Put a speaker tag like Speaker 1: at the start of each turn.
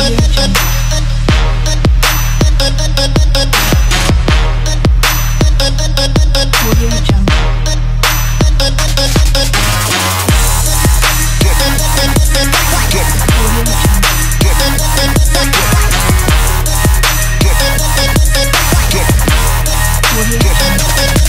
Speaker 1: Get, get, get,